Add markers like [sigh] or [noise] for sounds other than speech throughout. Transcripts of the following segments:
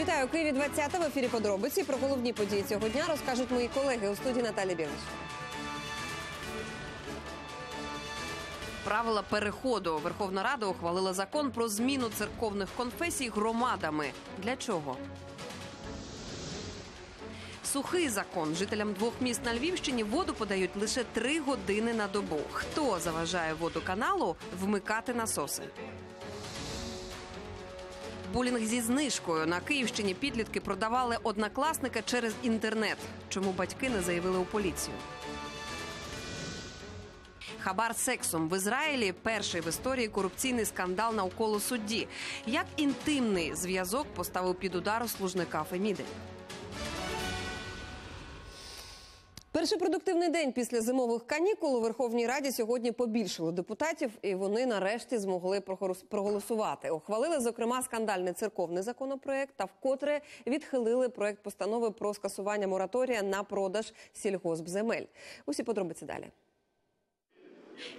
Вітаю Києві 20 в ефірі подробиці. Про головні події цього дня розкажуть мої колеги у студії Наталі Білиш. Правила переходу Верховна Рада ухвалила закон про зміну церковних конфесій громадами. Для чого? Сухий закон жителям двох міст на Львівщині воду подають лише три години на добу. Хто заважає водоканалу вмикати насоси? Булінг зі знижкою на Київщині підлітки продавали однокласника через інтернет. Чому батьки не заявили у поліцію? Хабар сексом в Ізраїлі перший в історії корупційний скандал навколо судді. Як інтимний зв'язок поставив під удар служника Феміди? Перший продуктивний день після зимових канікул у Верховній Раді сьогодні побільшало депутатів, і вони нарешті змогли проголосувати. Ухвалили зокрема скандальний церковний законопроект та вкотре відхилили проект постанови про скасування мораторія на продаж сільгоспземель. Усі подробиці далі.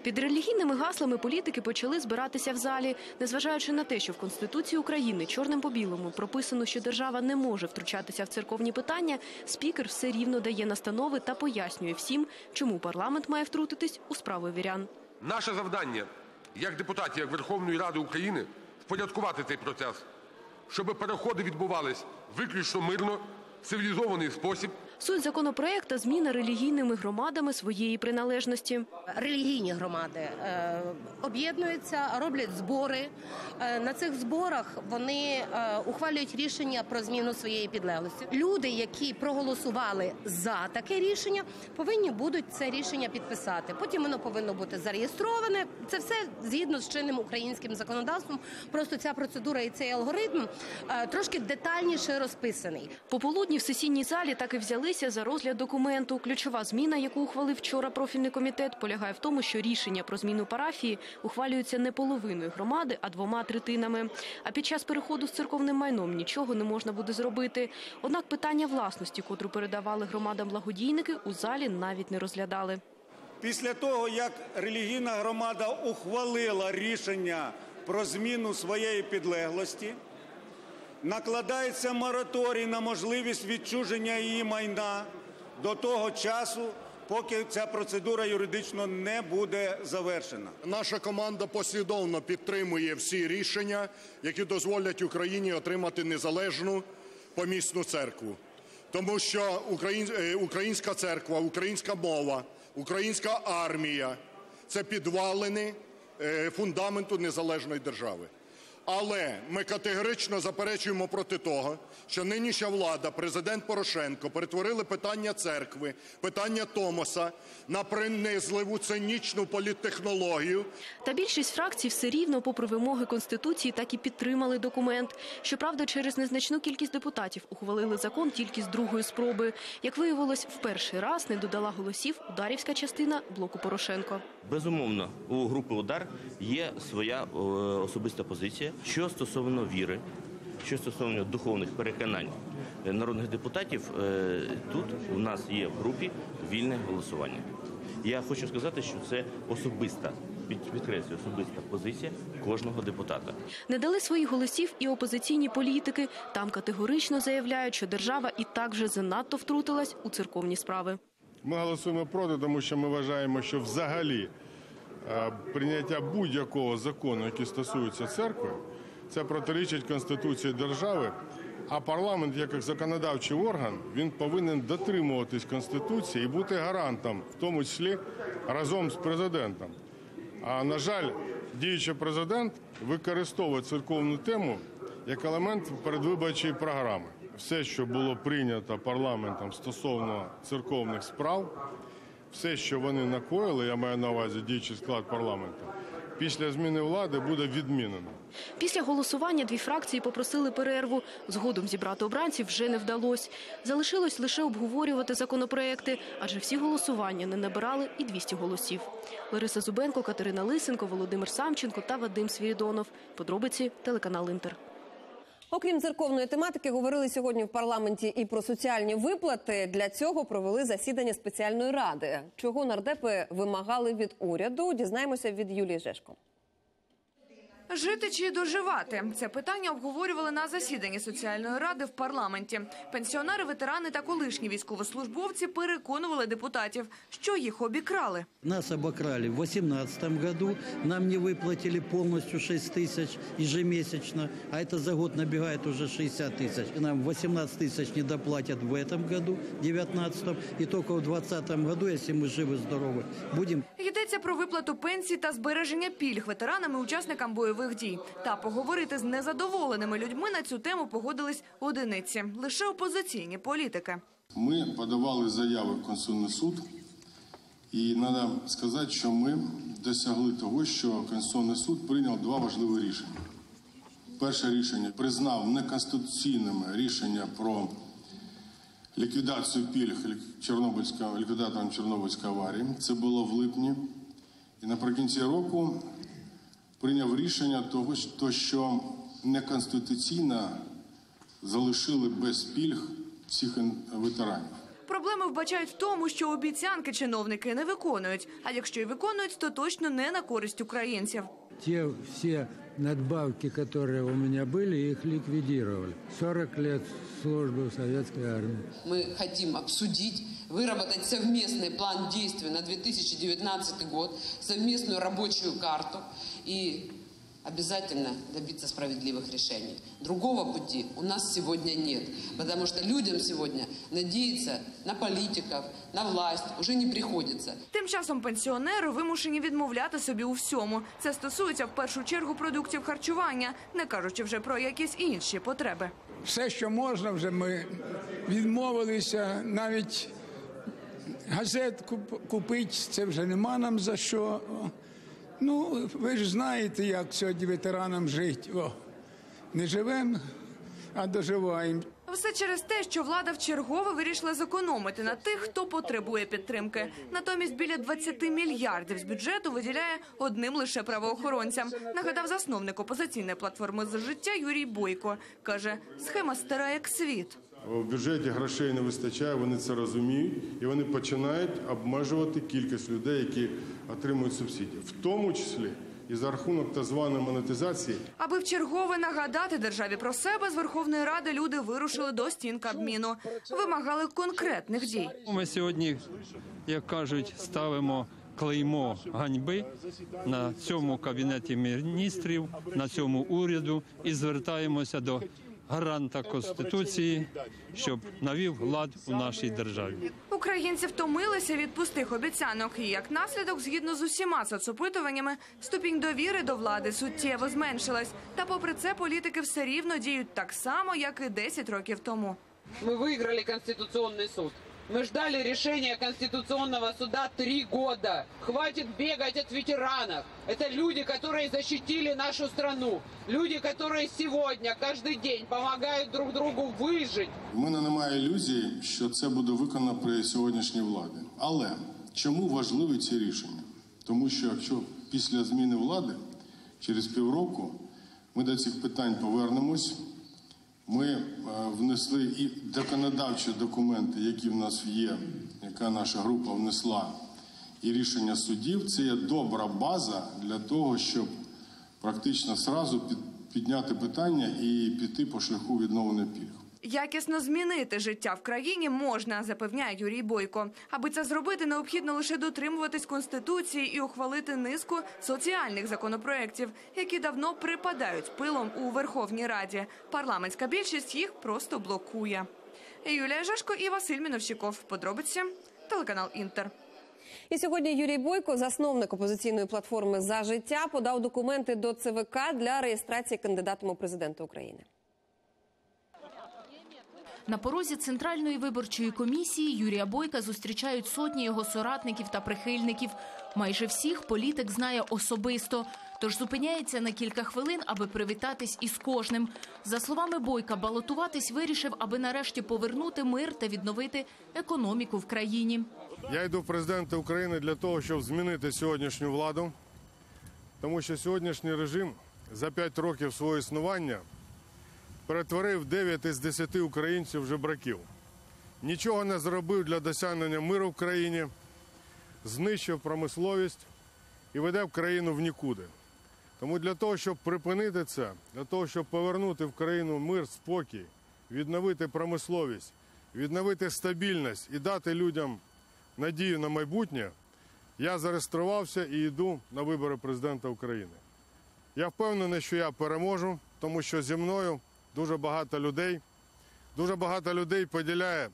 Під релігійними гаслами політики почали збиратися в залі, незважаючи на те, що в Конституції України чорним по білому прописано, що держава не може втручатися в церковні питання. Спікер все рівно дає настанови та пояснює всім, чому парламент має втрутитись у справи вірян. Наше завдання як депутатів, як Верховної Ради України впорядкувати цей процес, щоб переходи відбувались виключно мирно, цивілізований спосіб. Суть законопроекту – зміна релігійними громадами своєї приналежності. релігійні громади е, об'єднуються, роблять збори. Е, на цих зборах вони е, ухвалюють рішення про зміну своєї підлеглості. Люди, які проголосували за таке рішення, повинні будуть це рішення підписати. Потім воно повинно бути зареєстроване. Це все згідно з чинним українським законодавством. Просто ця процедура і цей алгоритм е, трошки детальніше розписаний. Пополудні в сесійній залі так і взялися за розгляд документу. Ключова зміна, яку ухвалив вчора профільний комітет, полягає в тому, що рішення про зміну парафії ухвалюється не половиною громади, а двома третинами. А під час переходу з церковним майном нічого не можна буде зробити. Однак питання власності, котру передавали громадам благодійники, у залі навіть не розглядали. Після того, як релігійна громада ухвалила рішення про зміну своєї підлеглості, накладається мораторій на можливість відчуження її майна до того часу, поки ця процедура юридично не буде завершена. Наша команда послідовно підтримує всі рішення, які дозволять Україні отримати незалежну помісну церкву. Тому що е, українська церква, українська мова, українська армія це підвалини е, фундаменту незалежної держави. Але ми категорично заперечуємо проти того, що нинішня влада, президент Порошенко, перетворили питання церкви, питання Томоса на принизливу цинічну політтехнологію, Та більшість фракцій все рівно, попри вимоги Конституції, так і підтримали документ. Щоправда, через незначну кількість депутатів ухвалили закон тільки з другої спроби. Як виявилось, в перший раз не додала голосів ударівська частина блоку Порошенко. Безумовно, у групи удар є своя е, особиста позиція, що стосовно віри, що стосовно духовних переконань народних депутатів. е, Тут у нас є в групі вільне голосування. Я хочу сказати, що це особиста під- підкреслюю, особиста позиція кожного депутата. Не дали своїх голосів і опозиційні політики. Там категорично заявляють, що держава і так вже занадто втрутилась у церковні справи. Ми голосуємо проти, тому що ми вважаємо, що взагалі прийняття будь-якого закону, який стосується церкви, це протирічить Конституції держави. А парламент, як законодавчий орган, він повинен дотримуватись Конституції і бути гарантом, в тому числі разом з президентом. А на жаль, діючий президент використовує церковну тему як елемент передвиборчої програми. Все, що було прийнято парламентом стосовно церковних справ, все, що вони накоїли, я маю на увазі діючий склад парламенту, після зміни влади буде відмінено. Після голосування дві фракції попросили перерву. Згодом зібрати обранців вже не вдалося. Залишилось лише обговорювати законопроекти, адже всі голосування не набирали і 200 голосів. Лариса Зубенко, Катерина Лисенко, Володимир Самченко та Вадим Свірідонов. Подробиці телеканал Інтер. Окрім церковної тематики, говорили сьогодні в парламенті і про соціальні виплати. Для цього провели засідання спеціальної ради. Чого нардепи вимагали від уряду? Дізнаємося від Юлії Жешко. Жити чи доживати це питання обговорювали на засіданні соціальної ради в парламенті. Пенсіонери, ветерани та колишні військовослужбовці переконували депутатів, що їх обікрали. Нас обокрали в 2018 году, нам не выплатили полностью 6 тысяч ежемесячно, а это за год набегает уже 60 тысяч. И нам 18 тысяч не доплатят в этом году, 19 и только в 2020 году, если мы живы-здоровы, будем Йдеться про виплату пенсій та збереження пільг ветеранам і учасникам бойових дій. Та поговорити з незадоволеними людьми на цю тему погодились одиниці, лише опозиційні політики. Ми подавали заяви в Конституційний суд, і треба сказати, що ми досягли того, що Конституційний суд прийняв два важливі рішення. Перше рішення признав неконституційними рішення про ліквідацію пільг Чорнобильського ліквідаторам Чорнобильської аварії. Це було в липні. І наприкінці року прийняв рішення того, що- що неконституційно залишили без пільг всіх ін- ветеранів. Проблеми вбачають в тому, що обіцянки чиновники не виконують. А якщо й виконують, то точно не на користь українців. Те все надбавки, которые у меня были, их ликвидировали. 40 лет службы в советской армии. Мы хотим обсудить, выработать совместный план действий на 2019 год, совместную рабочую карту и обязательно добиться справедливых решений. Другого пути у нас сегодня нет, потому что людям сегодня надеяться на политиков, на власть уже не приходится. Тим часом пенсіонери вимушені відмовляти собі у всьому. Це стосується в першу чергу продуктів харчування, не кажучи вже про якісь інші потреби. все, що можна, вже ми відмовилися. Навіть газет куп- купити, це вже нема нам за що. Ну, ви ж знаєте, як сьогодні ветеранам жити. О, не живемо, а доживаємо. Все через те, що влада вчергове вирішила зекономити на тих, хто потребує підтримки. Натомість біля 20 мільярдів з бюджету виділяє одним лише правоохоронцям. Нагадав засновник опозиційної платформи за життя Юрій Бойко. каже, схема стара як світ. В бюджеті грошей не вистачає, вони це розуміють, і вони починають обмежувати кількість людей, які отримують субсидії, в тому числі і за рахунок так званої монетизації Аби вчергове нагадати державі про себе, з Верховної Ради люди вирушили до стін Кабміну. Вимагали конкретних дій. Ми сьогодні, як кажуть, ставимо клеймо ганьби на цьому кабінеті міністрів, на цьому уряду і звертаємося до гаранта Конституції, щоб навів лад у нашій державі. Українці втомилися від пустих обіцянок. І як наслідок, згідно з усіма соцопитуваннями, ступінь довіри до влади суттєво зменшилась. Та попри це політики все рівно діють так само, як і 10 років тому. Мы выиграли Конституционный суд. Мы ждали решения Конституционного суда три года. Хватит бегать от ветеранов. Это люди, которые защитили нашу страну. Люди, которые сегодня, каждый день помогают друг другу выжить. У мене немає ілюзій, що це буде виконано при сьогоднішній владі. Але чому важливі ці рішення? Тому що якщо після зміни влади через півроку ми до цих питань повернемось, ми е, внесли і законодавчі документи, які в нас є, яка наша група внесла, і рішення судів, це є добра база для того, щоб практично сразу під- підняти питання і піти по шляху відновлення пільг. Якісно змінити життя в країні можна, запевняє Юрій Бойко. Аби це зробити, необхідно лише дотримуватись конституції і ухвалити низку соціальних законопроєктів, які давно припадають пилом у Верховній Раді. Парламентська більшість їх просто блокує. Юлія Жашко і Василь Міновщиков. Подробиці телеканал Інтер. І сьогодні Юрій Бойко, засновник опозиційної платформи за життя, подав документи до ЦВК для реєстрації кандидатом у президенти України. На порозі центральної виборчої комісії Юрія Бойка зустрічають сотні його соратників та прихильників. Майже всіх політик знає особисто, тож зупиняється на кілька хвилин, аби привітатись із кожним. За словами Бойка, балотуватись вирішив, аби нарешті повернути мир та відновити економіку в країні. Я йду в президента України для того, щоб змінити сьогоднішню владу, тому що сьогоднішній режим за 5 років свого існування перетворив 9 із 10 українців в жебраків. Нічого не зробив для досягнення миру в країні, знищив промисловість і веде в країну в нікуди. Тому для того, щоб припинити це, для того, щоб повернути в країну мир, спокій, відновити промисловість, відновити стабільність і дати людям надію на майбутнє, я зареєструвався і йду на вибори президента України. Я впевнений, що я переможу, тому що зі мною дуже багато людей, дуже багато людей поділяє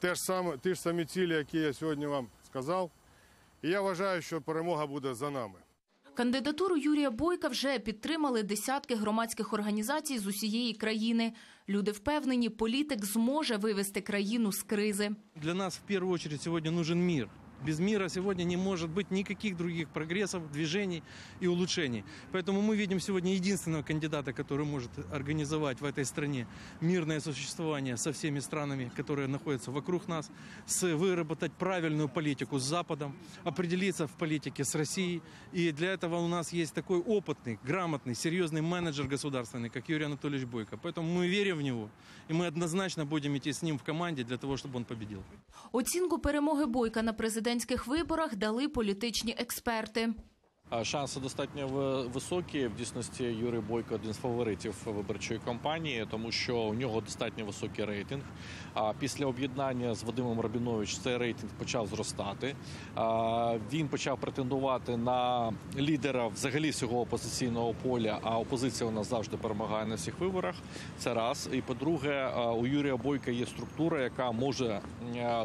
те ж саме, ті ж самі цілі, які я сьогодні вам сказав. І я вважаю, що перемога буде за нами. Кандидатуру Юрія Бойка вже підтримали десятки громадських організацій з усієї країни. Люди впевнені, політик зможе вивести країну з кризи. Для нас в первую очередь сегодня нужен мир. Без мира сегодня не может быть никаких других прогрессов, движений и улучшений. Поэтому мы видим сегодня единственного кандидата, который может организовать в этой стране мирное существование со всеми странами, которые находятся вокруг нас, с, выработать правильную политику с Западом, определиться в политике с Россией. И для этого у нас есть такой опытный, грамотный, серьезный менеджер государственный, как Юрий Анатольевич Бойко. Поэтому мы верим в него, и мы однозначно будем идти с ним в команде для того, чтобы он победил. Оцінку перемоги Бойка на президентських виборах дали політичні експерти. Шанси достатньо високі. В дійсності Юрій Бойко один з фаворитів виборчої кампанії, тому що у нього достатньо високий рейтинг. А після об'єднання з Вадимом Рабінович цей рейтинг почав зростати. Він почав претендувати на лідера взагалі всього опозиційного поля. А опозиція у нас завжди перемагає на всіх виборах. Це раз. І по-друге, у Юрія Бойка є структура, яка може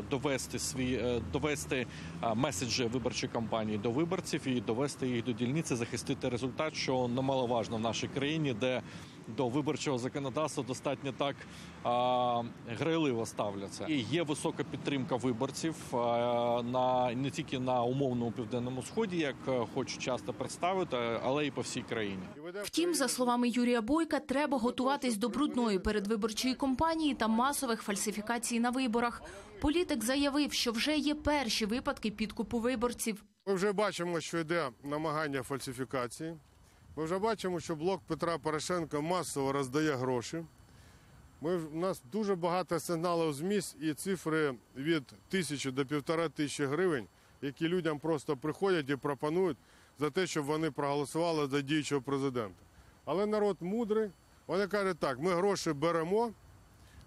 довести свій е, довести меседжі виборчої кампанії до виборців і довести їх до дільниці, захистити результат, що немаловажно в нашій країні, де до виборчого законодавства достатньо так а, грайливо ставляться. І є висока підтримка виборців а, на не тільки на умовному південному сході, як е, хочуть часто представити, але й по всій країні. Втім, за словами Юрія Бойка, треба готуватись до брудної передвиборчої кампанії та масових фальсифікацій на виборах. Політик заявив, що вже є перші випадки підкупу виборців. Ми вже бачимо, що йде намагання фальсифікації. Ми вже бачимо, що блок Петра Порошенка масово роздає гроші. Ми, у нас дуже багато сигналів з місць і цифри від тисячі до півтора тисячі гривень, які людям просто приходять і пропонують за те, щоб вони проголосували за діючого президента. Але народ мудрий, вони кажуть так, ми гроші беремо,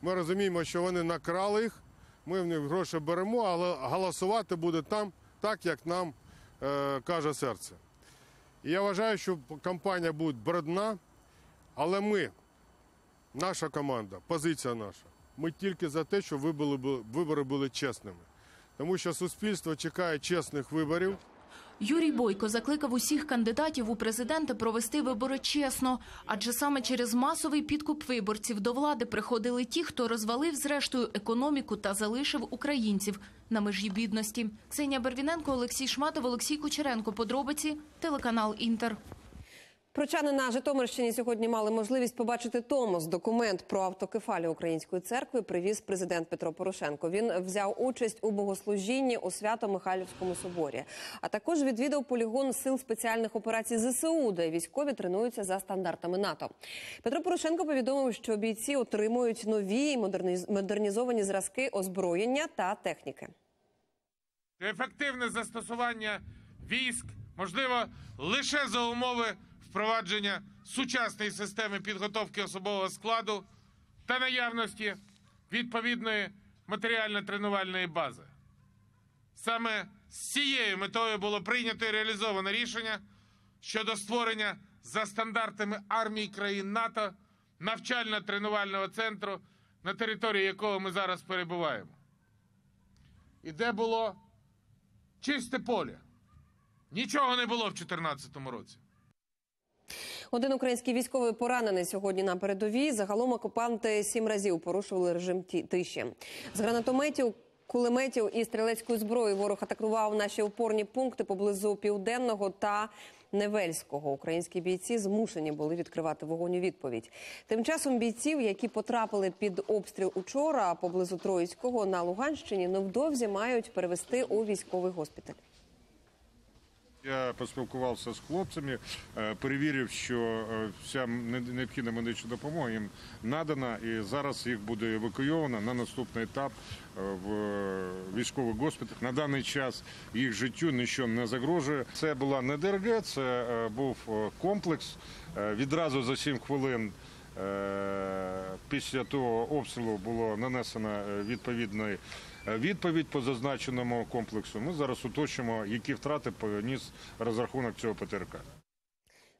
ми розуміємо, що вони накрали їх, ми в них гроші беремо, але голосувати буде там, так, як нам каже серце. І я вважаю, що кампанія буде брудна, але ми, наша команда, позиція наша, ми тільки за те, були, вибори були чесними. Тому що суспільство чекає чесних виборів. Юрій Бойко закликав усіх кандидатів у президенти провести вибори чесно, адже саме через масовий підкуп виборців до влади приходили ті, хто розвалив зрештою економіку та залишив українців на межі бідності. Ксенія Бервіненко, Олексій Шматов, Олексій Кучеренко. Подробиці телеканал Інтер. Прочани на Житомирщині сьогодні мали можливість побачити Томос. Документ про автокефалію української церкви привіз президент Петро Порошенко. Він взяв участь у богослужінні у Свято-Михайлівському соборі, а також відвідав полігон сил спеціальних операцій ЗСУ, де військові тренуються за стандартами НАТО. Петро Порошенко повідомив, що бійці отримують нові модернізовані зразки озброєння та техніки. Ефективне застосування військ можливо лише за умови впровадження сучасної системи підготовки особового складу та наявності відповідної матеріально-тренувальної бази. Саме з цією метою було прийнято і реалізовано рішення щодо створення за стандартами армій країн НАТО навчально-тренувального центру, на території якого ми зараз перебуваємо. І де було чисте поле. Нічого не було в 2014 році. Один український військовий поранений сьогодні на передовій. Загалом окупанти сім разів порушували режим тиші. З гранатометів, кулеметів і стрілецької зброї ворог атакував наші опорні пункти поблизу південного та Невельського. Українські бійці змушені були відкривати вогонь відповідь. Тим часом бійців, які потрапили під обстріл учора поблизу Троїцького на Луганщині, невдовзі мають перевести у військовий госпіталь. Я поспілкувався з хлопцями, е, перевірив, що е, вся необхідна медична допомога їм надана, і зараз їх буде евакуйовано на наступний етап е, в військовий госпіталь. На даний час їх життю нічого не загрожує. Це була не ДРГ, це був комплекс. Відразу за 7 хвилин після того обстрілу було нанесено відповідний відповідь по зазначеному комплексу. Ми зараз уточнимо, які втрати поніс розрахунок цього ПТРК.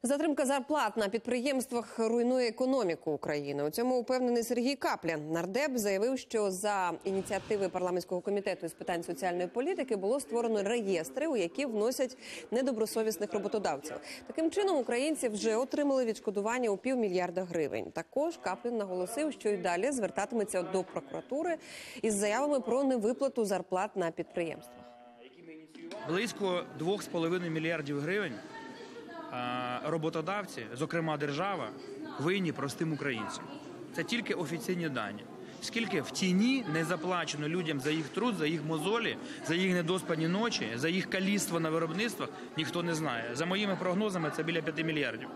Затримка зарплат на підприємствах руйнує економіку України. У цьому упевнений Сергій Капля. Нардеп заявив, що за ініціативи парламентського комітету з питань соціальної політики було створено реєстри, у які вносять недобросовісних роботодавців. Таким чином українці вже отримали відшкодування у півмільярда гривень. Також Каплін наголосив, що й далі звертатиметься до прокуратури із заявами про невиплату зарплат на підприємствах. близько 2,5 мільярдів гривень роботодавці, зокрема держава, винні простим українцям. Це тільки офіційні дані. Скільки в тіні не заплачено людям за їх труд, за їх мозолі, за їх недоспані ночі, за їх каліцтво на виробництвах, ніхто не знає. За моїми прогнозами, це біля 5 мільярдів.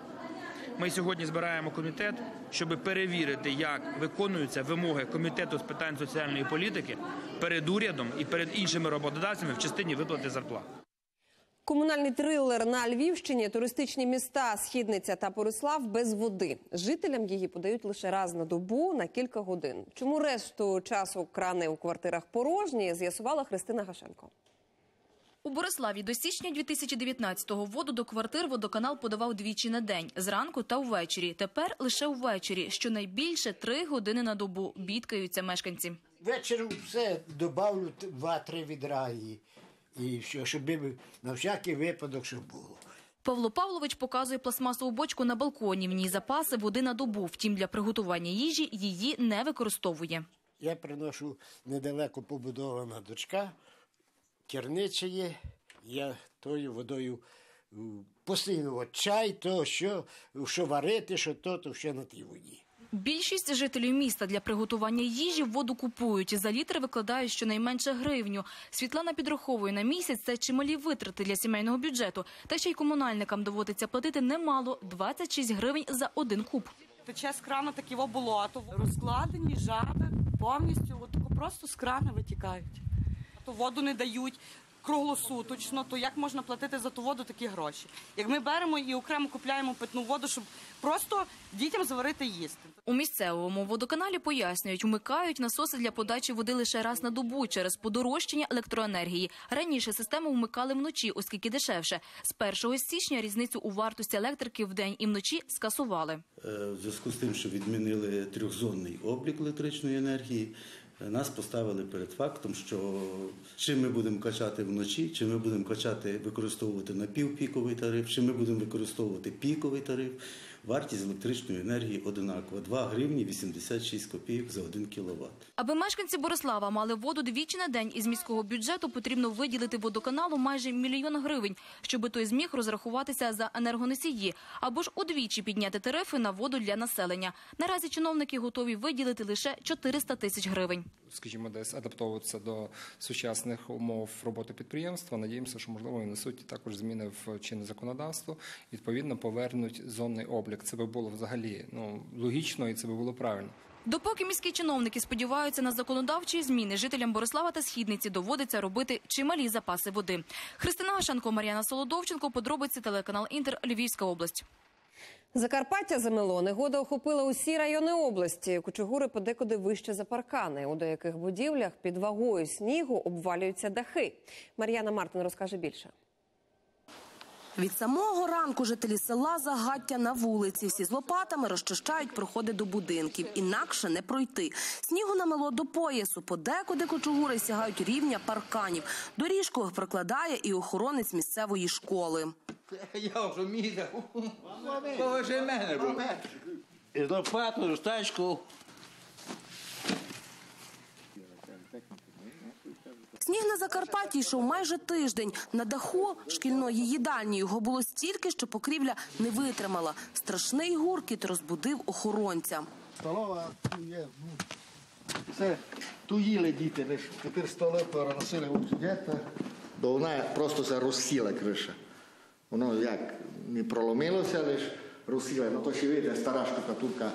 Ми сьогодні збираємо комітет, щоб перевірити, як виконуються вимоги комітету з питань соціальної політики перед урядом і перед іншими роботодавцями в частині виплати зарплат. Комунальний трилер на Львівщині, туристичні міста Східниця та Борислав без води. Жителям її подають лише раз на добу на кілька годин. Чому решту часу крани у квартирах порожні, з'ясувала Христина Гашенко. У Бориславі до січня 2019-го воду до квартир водоканал подавав двічі на день – зранку та ввечері. Тепер лише ввечері, щонайбільше три години на добу, бідкаються мешканці. Ввечері все добавлю два-три відра і все, щоб на всякий випадок, щоб було. Павло Павлович показує пластмасову бочку на балконі. В ній запаси води на добу. Втім, для приготування їжі її не використовує. Я приношу недалеко побудована дочка, керниця є, я тою водою постійно от чай, то що, що варити, що то, то все на тій воді. Більшість жителів міста для приготування їжі воду купують. За літр викладають щонайменше гривню. Світлана підраховує на місяць це чималі витрати для сімейного бюджету. Та ще й комунальникам доводиться платити немало – 26 гривень за один куб. Тече з крана такі во болото, розкладені жаби повністю, от просто з крана витікають. То воду не дають круглосуточно, то як можна платити за ту воду такі гроші? Як ми беремо і окремо купляємо питну воду, щоб просто дітям зварити їсти. У місцевому водоканалі пояснюють, вмикають насоси для подачі води лише раз на добу через подорожчання електроенергії. Раніше систему вмикали вночі, оскільки дешевше. З 1 січня різницю у вартості електрики в день і вночі скасували. Е, В зв'язку з тим, що відмінили трьохзонний облік електричної енергії, нас поставили перед фактом, що чи ми будемо качати вночі, чи ми будемо качати, використовувати напівпіковий тариф, чи ми будемо використовувати піковий тариф. Вартість електричної енергії одинакова 2 гривні 86 копійок за 1 кіловат. Аби мешканці Борислава мали воду двічі на день із міського бюджету, потрібно виділити водоканалу майже мільйон гривень, щоби той зміг розрахуватися за енергоносії, або ж удвічі підняти тарифи на воду для населення. Наразі чиновники готові виділити лише 400 тисяч гривень. скажімо, десь адаптовуватися до сучасних умов роботи підприємства. Надіємося, що можливо внесуть також зміни в чинне законодавство. Відповідно, повернуть зонний облік. Це би було взагалі ну логічно і це би було правильно. Допоки міські чиновники сподіваються на законодавчі зміни, жителям Борислава та Східниці доводиться робити чималі запаси води. Христина Гашенко, Мар'яна Солодовченко, подробиці телеканал Інтер, Львівська область. Закарпаття замело. Негода охопила усі райони області. Кучугури подекуди вище за паркани. У деяких будівлях під вагою снігу обвалюються дахи. Мар'яна Мартин розкаже більше. Від самого ранку жителі села Загаття на вулиці. Всі з лопатами розчищають проходи до будинків. Інакше не пройти. Снігу намело до поясу. Подекуди кочугури сягають рівня парканів. Доріжку прокладає і охоронець місцевої школи. [laughs] Я вже. Поважай мене, бо. І лопату, тачку. Сніг на Закарпатті йшов майже тиждень. На даху шкільної їдальні його було стільки, що покрівля не витримала. Страшний гуркіт розбудив охоронця. Столова є. ну, Це ту їли діти, лиш тепер столи переносили діти, бо вона просто заросіла криша. Воно як не проломилося, лише русіле. Ну то ще видите, стара штукатурка,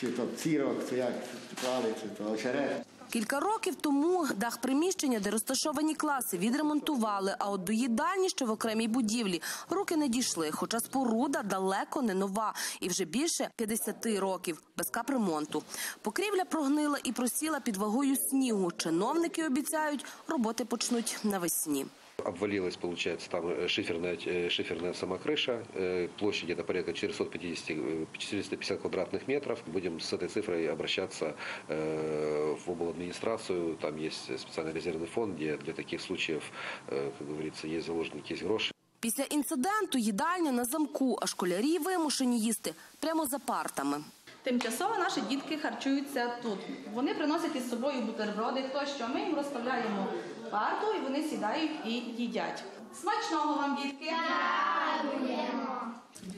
чи то цірок, це як клали, чи то очерет. Кілька років тому дах приміщення, де розташовані класи, відремонтували. А от до їдальні, що в окремій будівлі, руки не дійшли. Хоча споруда далеко не нова і вже більше 50 років без капремонту. Покрівля прогнила і просіла під вагою снігу. Чиновники обіцяють, роботи почнуть навесні. Обвалилась, получается, там э, шиферная, э, шиферная сама крыша, э, площадь где-то порядка 450, э, 450 квадратных метров. Будем с этой цифрой обращаться э, в обладминистрацию. Там есть специальный резервный фонд, где для таких случаев, э, как говорится, есть заложники, есть гроши. Після інциденту їдальня на замку, а школярі вимушені їсти прямо за партами. Тимчасово наші дітки харчуються тут. Вони приносять із собою бутерброди, тощо. Ми їм розставляємо парту і вони сідають і їдять. Смачного вам, дітки!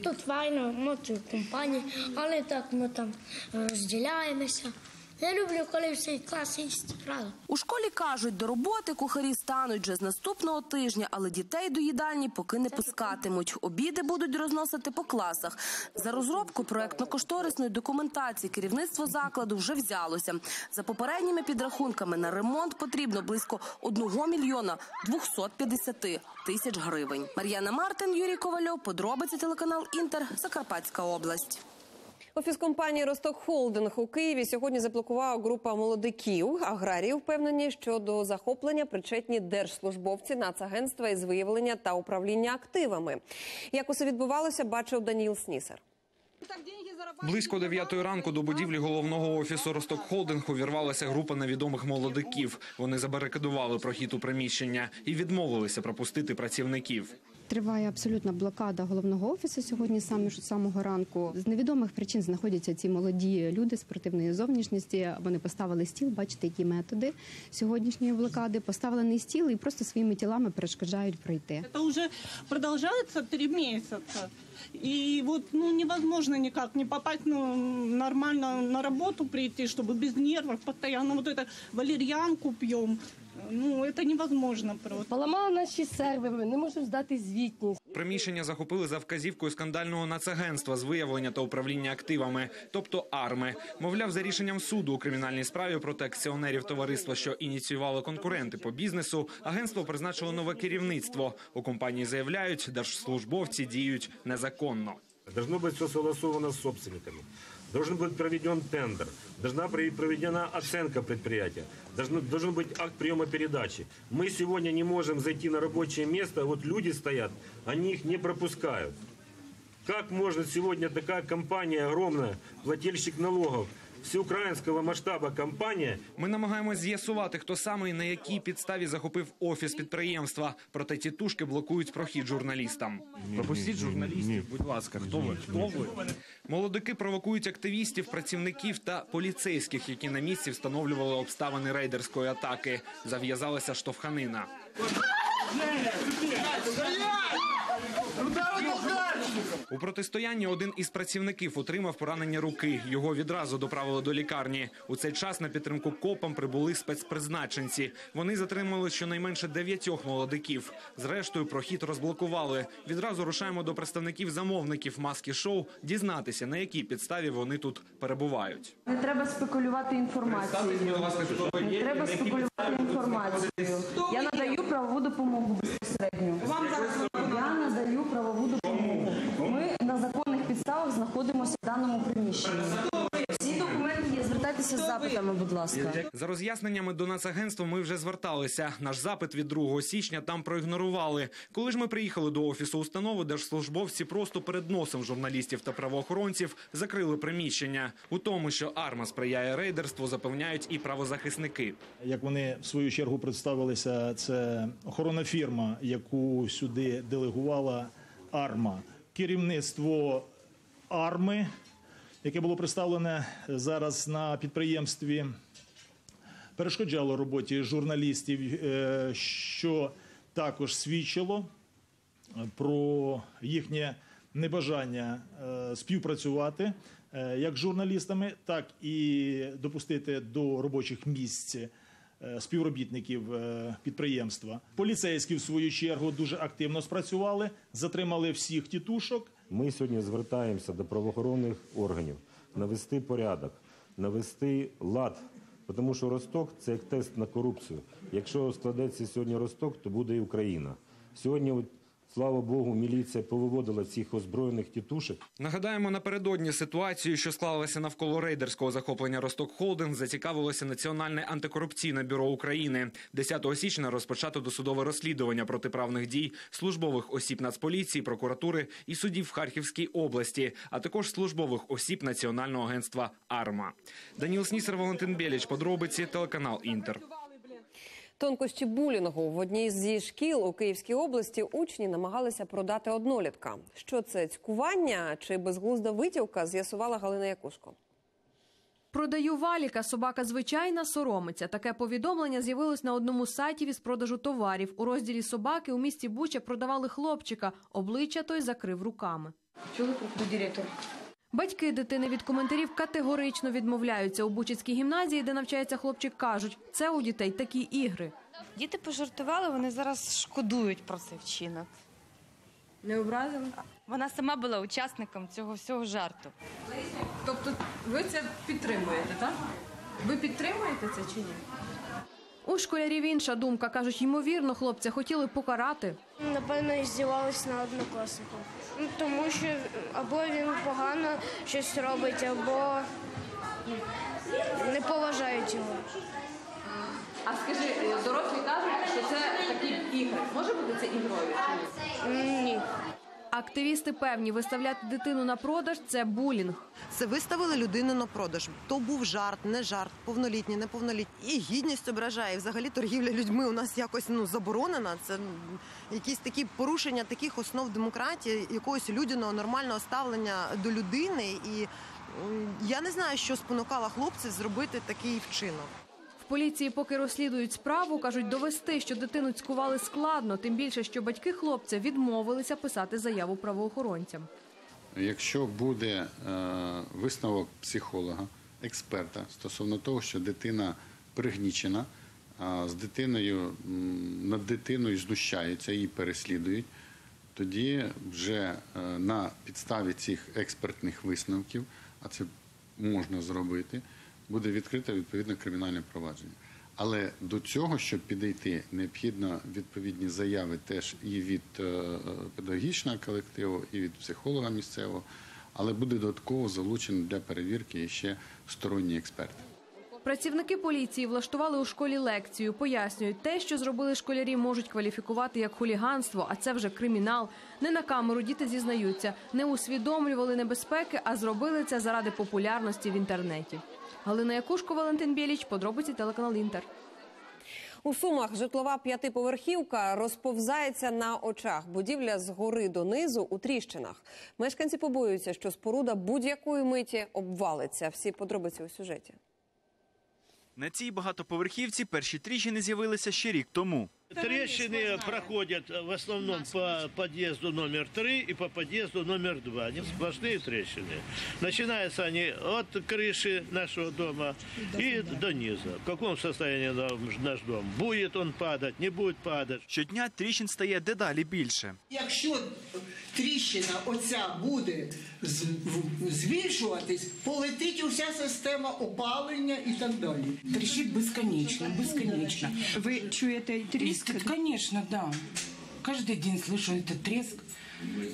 Тут файно, ночі в компанії, але так ми там розділяємося. Я люблю, коли всі клас їсть. У школі кажуть, до роботи кухарі стануть вже з наступного тижня, але дітей до їдальні поки не пускатимуть. Обіди будуть розносити по класах. За розробку проектно-кошторисної документації керівництво закладу вже взялося. За попередніми підрахунками на ремонт потрібно близько 1 мільйона 250 тисяч гривень. Мар'яна Мартин, Юрій Ковальов, подробиці телеканал Інтер, Закарпатська область. Офіс компанії Росток Холдинг у Києві сьогодні заблокувала група молодиків. Аграрії впевнені, що до захоплення причетні держслужбовці Нацагентства із виявлення та управління активами. Як усе відбувалося, бачив Даніл Снісер. Близько дев'ятої ранку до будівлі головного офісу Росток Холдинг увірвалася група невідомих молодиків. Вони забарикадували прохід у приміщення і відмовилися пропустити працівників. Триває абсолютна блокада головного офісу сьогодні. Саме ж з самого ранку з невідомих причин знаходяться ці молоді люди спортивної зовнішності. Вони поставили стіл. Бачите, які методи сьогоднішньої блокади поставили стіл і просто своїми тілами перешкоджають пройти. Это уже продолжается три месяца. И вот ну, невозможно никак не попасть ну, нормально на работу прийти, чтобы без нервов постоянно вот это валерьянку пьем. Ну, это невозможно просто. Поламали наші сервери, не можемо здати звітність. Приміщення захопили за вказівкою скандального нацагентства з виявлення та управління активами, тобто арми. Мовляв, за рішенням суду у кримінальній справі проти акціонерів товариства, що ініціювали конкуренти по бізнесу, агентство призначило нове керівництво. У компанії заявляють, держслужбовці діють незаконно. Должно быть все согласовано с собственниками. Должен быть проведен тендер. Должна быть проведена оценка предприятия. Должен, должен быть акт приема передачи. Мы сегодня не можем зайти на рабочее место. Вот люди стоят, они их не пропускают. Как может сегодня такая компания огромная, плательщик налогов, всеукраїнського масштабу компанія. Ми намагаємось з'ясувати, хто саме і на якій підставі захопив офіс підприємства. Проте тітушки блокують прохід журналістам. Пропустіть журналістів, будь ласка, хто ви? Хто ви? Молодики провокують активістів, працівників та поліцейських, які на місці встановлювали обставини рейдерської атаки. Зав'язалася штовханина. У протистоянні один із працівників отримав поранення руки. Його відразу доправили до лікарні. У цей час на підтримку копам прибули спецпризначенці. Вони затримали щонайменше дев'ятьох молодиків. Зрештою, прохід розблокували. Відразу рушаємо до представників замовників маски шоу дізнатися, на якій підставі вони тут перебувають. Не треба спекулювати інформацією. Не треба спекулювати інформацією. Я надаю правову допомогу безпосередньо. Я надаю правову допомогу. Ми на законних підставах знаходимося в даному приміщенні. Всі документи є. Звертайтеся з запитами, будь ласка. За роз'ясненнями до нацагентства ми вже зверталися. Наш запит від 2 січня там проігнорували. Коли ж ми приїхали до офісу установи, держслужбовці просто перед носом журналістів та правоохоронців закрили приміщення. У тому, що арма сприяє рейдерству, запевняють і правозахисники. Як вони в свою чергу представилися, це охоронна фірма, яку сюди делегувала арма. Керівництво арми, яке було представлене зараз на підприємстві, перешкоджало роботі журналістів, е, що також свідчило про їхнє небажання е, співпрацювати е, як з журналістами, так і допустити до робочих місць співробітників підприємства. Поліцейські, в свою чергу, дуже активно спрацювали, затримали всіх тітушок. Ми сьогодні звертаємося до правоохоронних органів навести порядок, навести лад. Тому що Росток це як тест на корупцію. Якщо складеться сьогодні Росток, то буде і Україна. Сьогодні, от, слава Богу, міліція повиводила цих озброєних тітушек. Нагадаємо, напередодні ситуацію, що склалася навколо рейдерського захоплення Росток Холдинг, зацікавилося Національне антикорупційне бюро України. 10 січня розпочато досудове розслідування протиправних дій службових осіб Нацполіції, прокуратури і судів в Харківській області, а також службових осіб Національного агентства АРМА. Даніл Снісер, Валентин Біліч, подробиці, телеканал Інтер. Тонкощі булінгу в одній зі шкіл у Київській області учні намагалися продати однолітка. Що це цькування чи безглузда витівка, з'ясувала Галина Якушко. Продаю валіка. Собака звичайна соромиться. Таке повідомлення з'явилось на одному з сайтів із продажу товарів. У розділі собаки у місті Буча продавали хлопчика. Обличчя той закрив руками. Чули про директор? Батьки дитини від коментарів категорично відмовляються. У Бучицькій гімназії, де навчається хлопчик, кажуть, це у дітей такі ігри. Діти пожартували, вони зараз шкодують про цей вчинок. Не образили? Вона сама була учасником цього всього жарту. Тобто ви це підтримуєте, так? Ви підтримуєте це чи ні? У школярів інша думка. Кажуть, ймовірно, хлопця хотіли покарати. Напевно, здівалися на однокласника. Ну, тому що або він погано щось робить, або не поважають його. А скажи, дорослі кажуть, що це такі ігри. Може бути це ігрою ні? Активісти певні, виставляти дитину на продаж це булінг. Це виставили людину на продаж. То був жарт, не жарт, повнолітній, неповнолітній. І гідність ображає. Взагалі торгівля людьми у нас якось ну заборонена. Це якісь такі порушення таких основ демократії, якогось людяного нормального ставлення до людини. І я не знаю, що спонукало хлопців зробити такий вчинок. Поліції поки розслідують справу, кажуть, довести, що дитину цькували складно, тим більше, що батьки хлопця відмовилися писати заяву правоохоронцям. Якщо буде е, висновок психолога, експерта стосовно того, що дитина пригнічена, з дитиною над дитиною знущаються, її переслідують, тоді вже е, на підставі цих експертних висновків, а це можна зробити, буде відкрите відповідне кримінальне провадження. Але до цього, щоб підійти, необхідно відповідні заяви теж і від е, педагогічного колективу, і від психолога місцевого, але буде додатково залучено для перевірки ще сторонні експерти. Працівники поліції влаштували у школі лекцію. Пояснюють, те, що зробили школярі, можуть кваліфікувати як хуліганство, а це вже кримінал. Не на камеру діти зізнаються, не усвідомлювали небезпеки, а зробили це заради популярності в інтернеті. Галина Якушко, Валентин Біліч, подробиці телеканал Інтер. У Сумах житлова п'ятиповерхівка розповзається на очах. Будівля з гори донизу у тріщинах. Мешканці побоюються, що споруда будь-якої миті обвалиться. Всі подробиці у сюжеті. На цій багатоповерхівці перші тріщини з'явилися ще рік тому. Трещины проходят в основном по подъезду номер 3 и по подъезду номер 2. Они сплошные трещины. Начинаются они от крыши нашего дома и до низа. В каком состоянии нам- наш дом? Будет он падать, не будет падать. Щодня тріщин стає дедалі більше. Якщо тріщина оця буде з- в- збільшуватись, полетить уся система опалення і так далі. Трещит бесконечно, бесконечно. Вы чуете треск? Конечно, да. Каждый день слышу этот треск.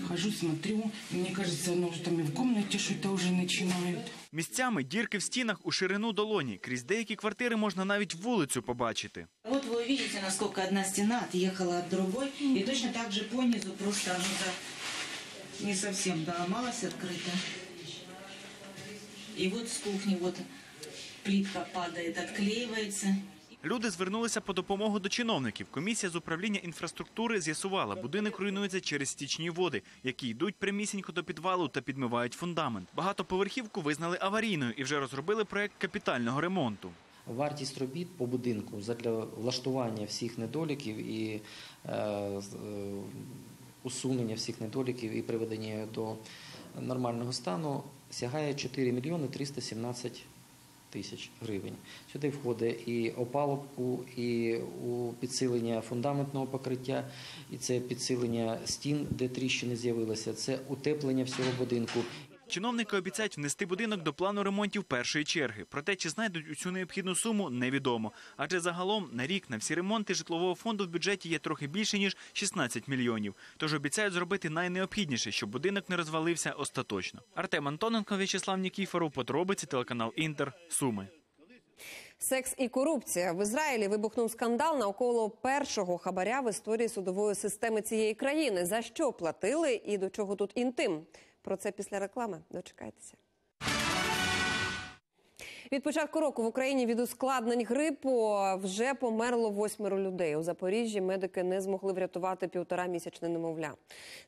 Хожу, смотрю. Мне кажется, оно уже там и в комнате что-то уже начинает. Місцями дірки в стінах у ширину долоні. Крізь деякі квартири можна навіть вулицю побачити. Вот вы увидите, насколько одна стена отъехала от другой, и точно так же по низу просто оно так не совсем доломалось открыто. И вот с кухни вот плитка падает, отклеивается. Люди звернулися по допомогу до чиновників. Комісія з управління інфраструктури з'ясувала, будинок руйнується через стічні води, які йдуть прямісінько до підвалу та підмивають фундамент. Багатоповерхівку визнали аварійною і вже розробили проект капітального ремонту. Вартість робіт по будинку для влаштування всіх недоліків і е, е, усунення всіх недоліків і приведення до нормального стану сягає 4 мільйони 317 тисяч гривень. Сюди входить і опалубку, і підсилення фундаментного покриття, і це підсилення стін, де тріщини з'явилися, це утеплення всього будинку. Чиновники обіцяють внести будинок до плану ремонтів першої черги. Проте, чи знайдуть усю необхідну суму, невідомо. Адже загалом на рік на всі ремонти житлового фонду в бюджеті є трохи більше ніж 16 мільйонів. Тож обіцяють зробити найнеобхідніше, щоб будинок не розвалився остаточно. Артем Антоненко, В'ячеслав Нікіфоров, подробиці телеканал Інтер, Суми. Секс і корупція в Ізраїлі вибухнув скандал навколо першого хабаря в історії судової системи цієї країни. За що платили і до чого тут інтим? Про це після реклами. Дочекайтеся. Від початку року в Україні від ускладнень грипу вже померло восьмеро людей. У Запоріжжі медики не змогли врятувати півтора місячне немовля.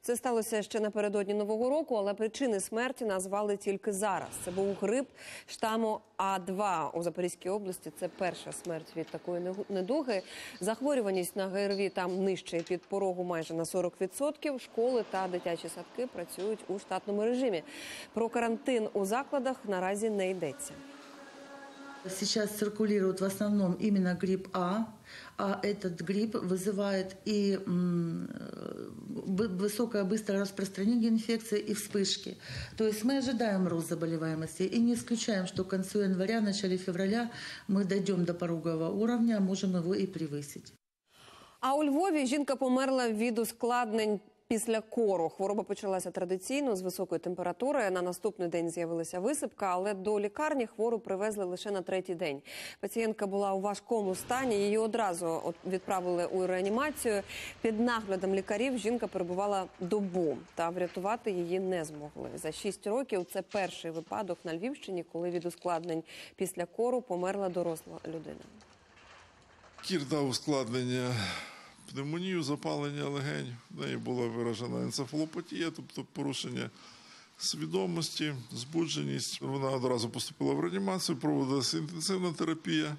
Це сталося ще напередодні нового року, але причини смерті назвали тільки зараз. Це був грип штаму А2 у Запорізькій області. Це перша смерть від такої недуги. Захворюваність на ГРВІ там нижче під порогу майже на 40%. Школи та дитячі садки працюють у штатному режимі. Про карантин у закладах наразі не йдеться. Сейчас циркулирует в основном именно грипп А, а этот грипп вызывает и м, бы- высокое быстрое распространение инфекции и вспышки. То есть мы ожидаем рост заболеваемости и не исключаем, что к концу января, начале февраля мы дойдем до порогового уровня, а можем его и превысить. А у Львові жінка померла від ускладнень після кору. Хвороба почалася традиційно з високої температури. На наступний день з'явилася висипка, але до лікарні хвору привезли лише на третій день. Пацієнтка була у важкому стані. Її одразу відправили у реанімацію. Під наглядом лікарів жінка перебувала добу, та врятувати її не змогли. За шість років це перший випадок на Львівщині, коли від ускладнень після кору померла доросла людина. Кір дав ускладнення пневмонію, запалення легень. В неї була виражена енцефалопатія, тобто порушення свідомості, збудженість. Вона одразу поступила в реанімацію, проводилася інтенсивна терапія,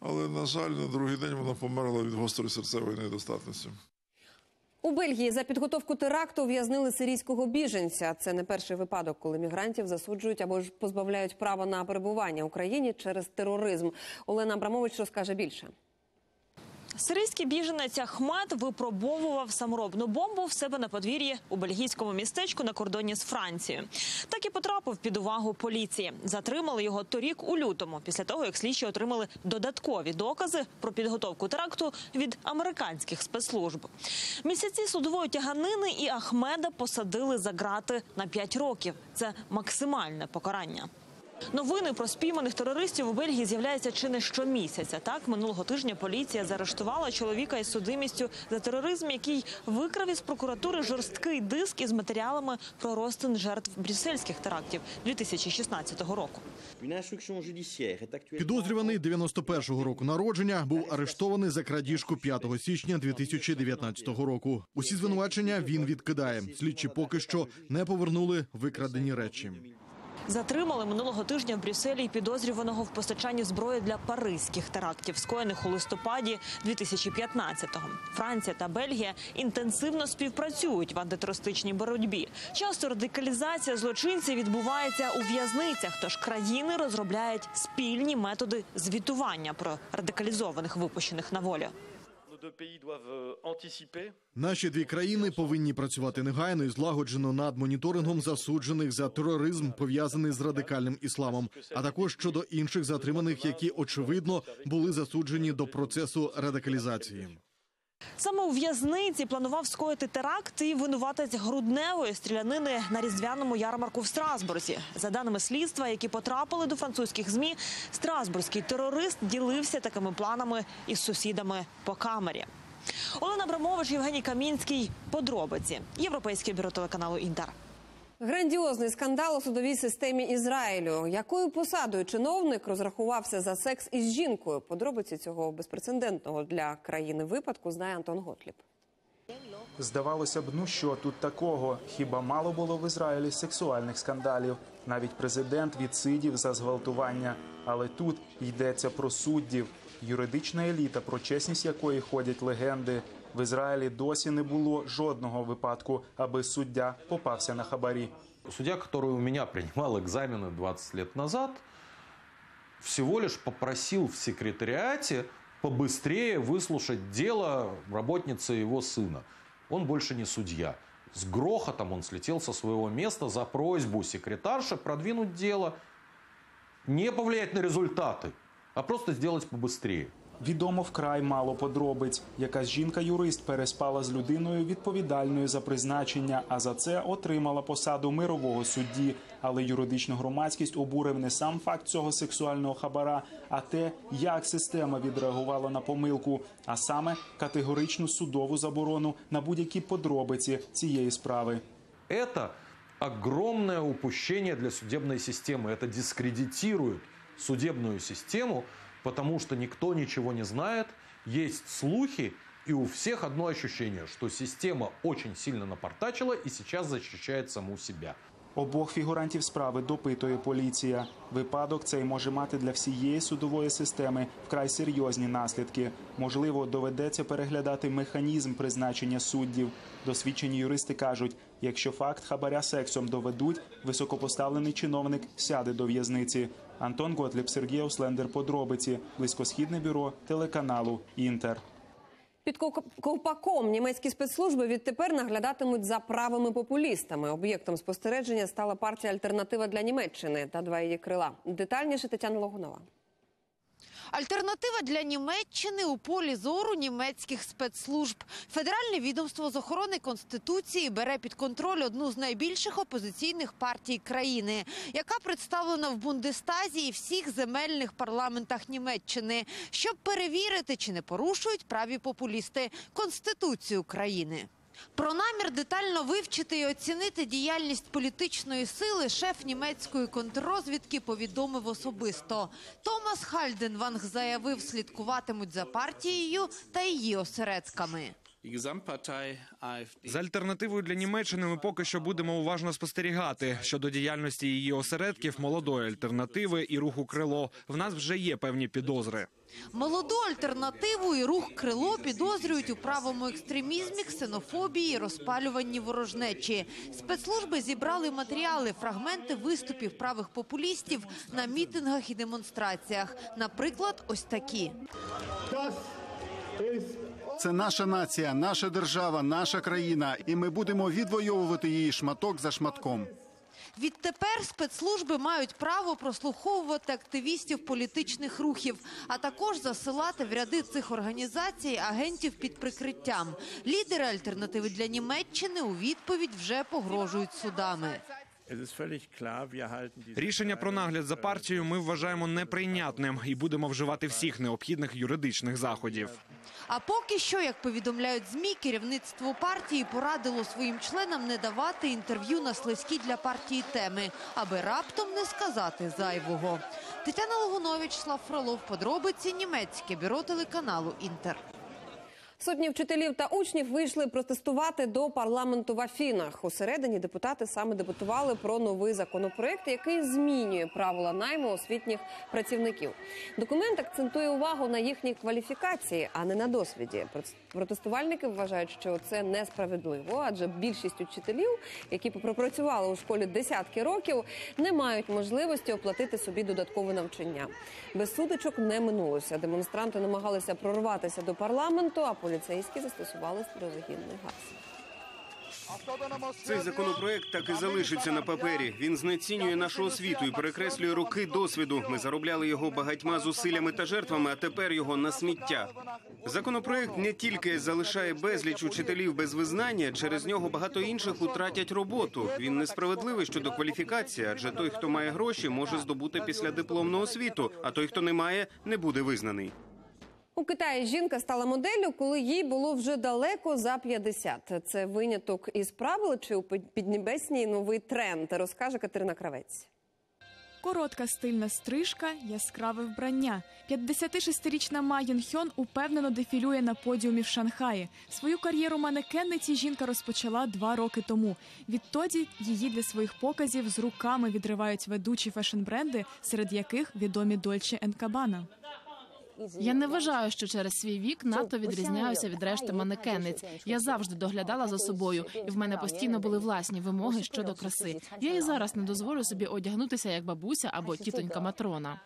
але, на жаль, на другий день вона померла від гострої серцевої недостатності. У Бельгії за підготовку теракту ув'язнили сирійського біженця. Це не перший випадок, коли мігрантів засуджують або ж позбавляють права на перебування в Україні через тероризм. Олена Абрамович розкаже більше. Сирійський біженець Ахмед випробовував саморобну бомбу в себе на подвір'ї у бельгійському містечку на кордоні з Францією. Так і потрапив під увагу поліції. Затримали його торік у лютому, після того як слідчі отримали додаткові докази про підготовку теракту від американських спецслужб. Місяці судової тяганини і Ахмеда посадили за грати на 5 років. Це максимальне покарання. Новини про спійманих терористів у Бельгії з'являються чи не щомісяця. Так минулого тижня поліція заарештувала чоловіка із судимістю за тероризм, який викрав із прокуратури жорсткий диск із матеріалами про розтин жертв брюссельських терактів 2016 року. Підозрюваний 91-го року народження був арештований за крадіжку 5 січня 2019 року. Усі звинувачення він відкидає. Слідчі поки що не повернули викрадені речі. Затримали минулого тижня в Брюсселі підозрюваного в постачанні зброї для паризьких терактів, скоєних у листопаді 2015-го. Франція та Бельгія інтенсивно співпрацюють в антитерористичній боротьбі. Часто радикалізація злочинців відбувається у в'язницях, тож країни розробляють спільні методи звітування про радикалізованих випущених на волю. Наші дві країни повинні працювати негайно і злагоджено над моніторингом засуджених за тероризм, пов'язаний з радикальним ісламом, а також щодо інших затриманих, які очевидно були засуджені до процесу радикалізації. Саме у в'язниці планував скоїти теракт і винуватець грудневої стрілянини на різдвяному ярмарку в Страсбурзі. За даними слідства, які потрапили до французьких змі, страсбурзький терорист ділився такими планами із сусідами по камері. Олена Брамович, Євгеній Камінський. Подробиці. Європейське бюро телеканалу Інтер. Грандіозний скандал у судовій системі Ізраїлю. Якою посадою чиновник розрахувався за секс із жінкою? Подробиці цього безпрецедентного для країни випадку знає Антон Готліб. Здавалося б, ну що тут такого? Хіба мало було в Ізраїлі сексуальних скандалів? Навіть президент відсидів за зґвалтування. Але тут йдеться про суддів, юридична еліта, про чесність якої ходять легенди. В Ізраїлі досі не було жодного випадку, аби суддя попався на хабарі. Судья, который у меня принимал экзамены 20 лет назад, всего лишь попросил в секретариате побыстрее выслушать дело работницы его сына. Он больше не судья. С грохотом он слетел со своего места за просьбу секретарши продвинуть дело, не повлиять на результаты, а просто сделать побыстрее. Відомо вкрай мало подробиць. Якась жінка-юрист переспала з людиною відповідальною за призначення, а за це отримала посаду мирового судді. Але юридичну громадськість обурив не сам факт цього сексуального хабара, а те, як система відреагувала на помилку, а саме категоричну судову заборону на будь-які подробиці цієї справи. Это огромное упущение для судебной системы. Это дискредитирует судебную систему, потому что никто ничего не знает, есть слухи, и у всех одно ощущение, что система очень сильно напортачила и сейчас защищает саму себя. Обох фігурантів справи допитує поліція. Випадок цей може мати для всієї судової системи вкрай серйозні наслідки. Можливо, доведеться переглядати механізм призначення суддів. Досвідчені юристи кажуть, якщо факт хабаря сексом доведуть, високопоставлений чиновник сяде до в'язниці. Антон Готліб, Сергій Ослендер, подробиці, близькосхідне бюро телеканалу Інтер. Під Ков- ковпаком німецькі спецслужби відтепер наглядатимуть за правими популістами. Об'єктом спостереження стала партія Альтернатива для Німеччини та два її крила. Детальніше Тетяна Логунова. Альтернатива для Німеччини у полі зору німецьких спецслужб. Федеральне відомство з охорони конституції бере під контроль одну з найбільших опозиційних партій країни, яка представлена в Бундестазі і всіх земельних парламентах Німеччини, щоб перевірити, чи не порушують праві популісти конституцію країни. Про намір детально вивчити і оцінити діяльність політичної сили шеф німецької контррозвідки повідомив особисто. Томас Хальденванг заявив, слідкуватимуть за партією та її осередками. З альтернативою для Німеччини ми поки що будемо уважно спостерігати щодо діяльності її осередків молодої альтернативи і руху крило. В нас вже є певні підозри. Молоду альтернативу і рух крило підозрюють у правому екстремізмі, ксенофобії, розпалюванні ворожнечі. Спецслужби зібрали матеріали, фрагменти виступів правих популістів на мітингах і демонстраціях. Наприклад, ось такі. Це наша нація, наша держава, наша країна, і ми будемо відвоювати її шматок за шматком. Відтепер спецслужби мають право прослуховувати активістів політичних рухів, а також засилати в ряди цих організацій агентів під прикриттям. Лідери альтернативи для Німеччини у відповідь вже погрожують судами. Рішення про нагляд за партією ми вважаємо неприйнятним і будемо вживати всіх необхідних юридичних заходів. А поки що, як повідомляють змі, керівництво партії порадило своїм членам не давати інтерв'ю на слизькі для партії теми, аби раптом не сказати зайвого. Тетяна Логунович, Слав Фролов, подробиці німецьке бюро телеканалу Інтер. Сотні вчителів та учнів вийшли протестувати до парламенту в Афінах. Усередині депутати саме дебатували про новий законопроект, який змінює правила найму освітніх працівників. Документ акцентує увагу на їхній кваліфікації, а не на досвіді. Протестувальники вважають, що це несправедливо, адже більшість учителів, які пропрацювали у школі десятки років, не мають можливості оплатити собі додаткове навчання. Без сутичок не минулося. Демонстранти намагалися прорватися до парламенту, а поліцейські застосували сльозогінний газ. Цей законопроект так і залишиться на папері. Він знецінює нашу освіту і перекреслює роки досвіду. Ми заробляли його багатьма зусиллями та жертвами, а тепер його на сміття. Законопроект не тільки залишає безліч учителів без визнання, через нього багато інших утратять роботу. Він несправедливий щодо кваліфікації, адже той, хто має гроші, може здобути після дипломну освіту, а той, хто не має, не буде визнаний. У Китаї жінка стала моделлю, коли їй було вже далеко за 50. Це виняток із правил чи у піднебесній новий тренд, розкаже Катерина Кравець. Коротка стильна стрижка, яскраве вбрання. 56-річна Ма Юн Хьон упевнено дефілює на подіумі в Шанхаї. Свою кар'єру манекенниці жінка розпочала два роки тому. Відтоді її для своїх показів з руками відривають ведучі фешн-бренди, серед яких відомі Дольче Енкабана. Я не вважаю, що через свій вік надто відрізняюся від решти манекенниць. Я завжди доглядала за собою, і в мене постійно були власні вимоги щодо краси. Я і зараз не дозволю собі одягнутися як бабуся або тітонька Матрона.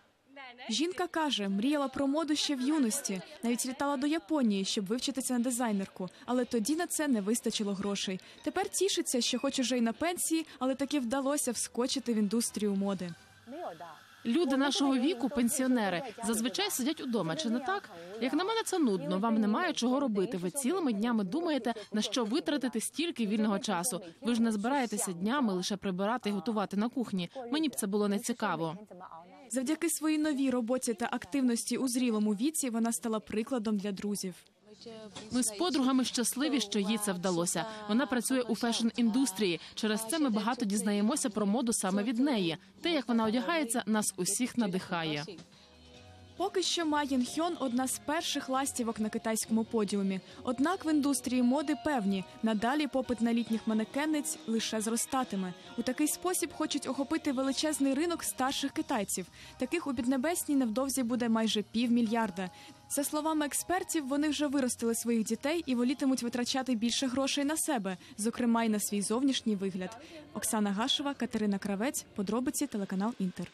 Жінка каже, мріяла про моду ще в юності, навіть літала до Японії, щоб вивчитися на дизайнерку. Але тоді на це не вистачило грошей. Тепер тішиться, що хоч уже й на пенсії, але таки вдалося вскочити в індустрію моди. Люди нашого віку, пенсіонери, зазвичай сидять удома. Чи не так? Як на мене, це нудно. Вам немає чого робити. Ви цілими днями думаєте, на що витратити стільки вільного часу. Ви ж не збираєтеся днями лише прибирати і готувати на кухні. Мені б це було не цікаво. Завдяки своїй новій роботі та активності у зрілому віці вона стала прикладом для друзів. Ми з подругами щасливі, що їй це вдалося. Вона працює у фешн-індустрії. Через це ми багато дізнаємося про моду саме від неї. Те, як вона одягається, нас усіх надихає. Поки що Ма Єн Хьон – одна з перших ластівок на китайському подіумі. Однак в індустрії моди певні, надалі попит на літніх манекенниць лише зростатиме. У такий спосіб хочуть охопити величезний ринок старших китайців. Таких у Піднебесній невдовзі буде майже півмільярда. За словами експертів, вони вже виростили своїх дітей і волітимуть витрачати більше грошей на себе, зокрема й на свій зовнішній вигляд. Оксана Гашева, Катерина Кравець, подробиці телеканал Інтер.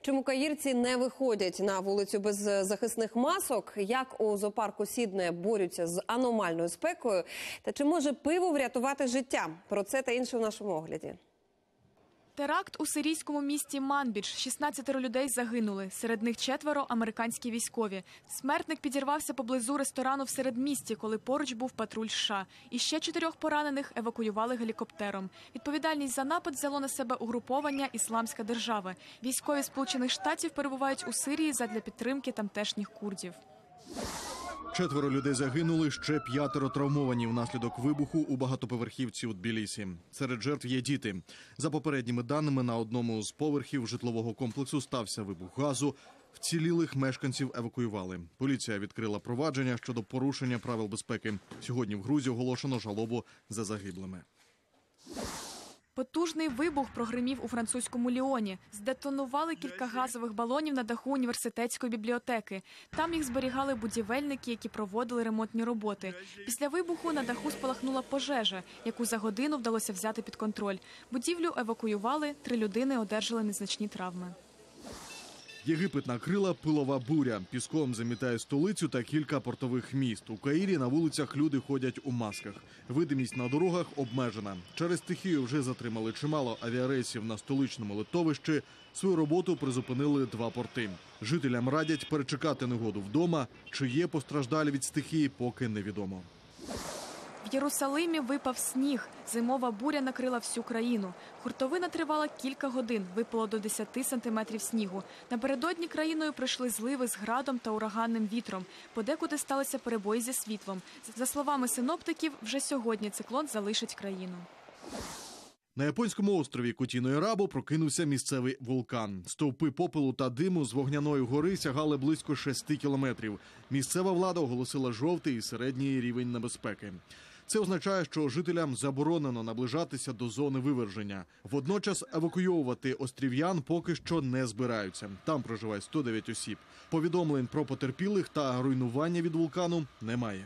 Чому каїрці не виходять на вулицю без захисних масок? Як у зоопарку Сідне борються з аномальною спекою? Та чи може пиво врятувати життя? Про це та інше в нашому огляді. Теракт у сирійському місті Манбідж. 16 людей загинули. Серед них четверо американські військові. Смертник підірвався поблизу ресторану в середмісті, коли поруч був патруль США. І ще чотирьох поранених евакуювали гелікоптером. Відповідальність за напад взяло на себе угруповання Ісламська держава. Військові Сполучених Штатів перебувають у Сирії задля підтримки тамтешніх курдів. Четверо людей загинули, ще п'ятеро травмовані внаслідок вибуху у багатоповерхівці у Тбілісі. Серед жертв є діти. За попередніми даними, на одному з поверхів житлового комплексу стався вибух газу. Вцілілих мешканців евакуювали. Поліція відкрила провадження щодо порушення правил безпеки. Сьогодні в Грузії оголошено жалобу за загиблими. Потужний вибух прогримів у французькому Ліоні. Здетонували кілька газових балонів на даху університетської бібліотеки. Там їх зберігали будівельники, які проводили ремонтні роботи. Після вибуху на даху спалахнула пожежа, яку за годину вдалося взяти під контроль. Будівлю евакуювали, три людини одержали незначні травми. Єгипет накрила пилова буря. Піском замітає столицю та кілька портових міст. У Каїрі на вулицях люди ходять у масках. Видимість на дорогах обмежена. Через стихію вже затримали чимало авіарейсів на столичному литовищі. Свою роботу призупинили два порти. Жителям радять перечекати негоду вдома. Чи є постраждалі від стихії, поки невідомо. В Єрусалимі випав сніг. Зимова буря накрила всю країну. Хуртовина тривала кілька годин, випало до 10 сантиметрів снігу. Напередодні країною пройшли зливи з градом та ураганним вітром. Подекуди сталися перебої зі світлом. За словами синоптиків, вже сьогодні циклон залишить країну. На японському острові Кутіної Рабо прокинувся місцевий вулкан. Стовпи попелу та диму з вогняної гори сягали близько 6 кілометрів. Місцева влада оголосила жовтий і середній рівень небезпеки. Це означає, що жителям заборонено наближатися до зони виверження. Водночас евакуйовувати острів'ян поки що не збираються. Там проживає 109 осіб. Повідомлень про потерпілих та руйнування від вулкану немає.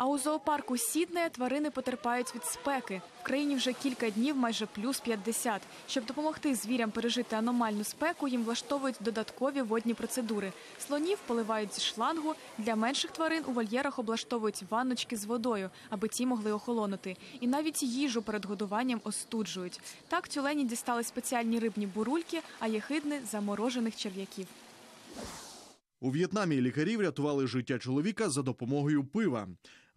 А у зоопарку Сіднея тварини потерпають від спеки. В країні вже кілька днів майже плюс 50. Щоб допомогти звірям пережити аномальну спеку, їм влаштовують додаткові водні процедури. Слонів поливають зі шлангу. Для менших тварин у вольєрах облаштовують ванночки з водою, аби ті могли охолонути. І навіть їжу перед годуванням остуджують. Так тюлені дістали спеціальні рибні бурульки, а єхидни заморожених черв'яків. У В'єтнамі лікарі врятували життя чоловіка за допомогою пива.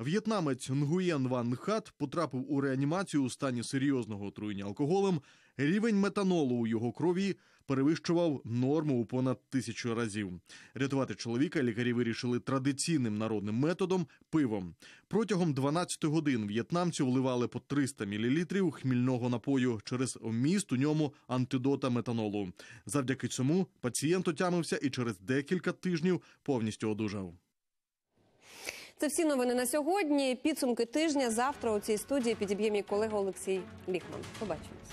В'єтнамець Нгуєн Ван Хат потрапив у реанімацію у стані серйозного отруєння алкоголем. Рівень метанолу у його крові перевищував норму у понад тисячу разів. Рятувати чоловіка лікарі вирішили традиційним народним методом пивом. Протягом 12 годин в'єтнамцю вливали по 300 мл хмільного напою через вміст у ньому антидота метанолу. Завдяки цьому пацієнт отямився і через декілька тижнів повністю одужав. Це всі новини на сьогодні. Підсумки тижня завтра у цій студії підіб'є мій колега Олексій Ліхман. Побачимось.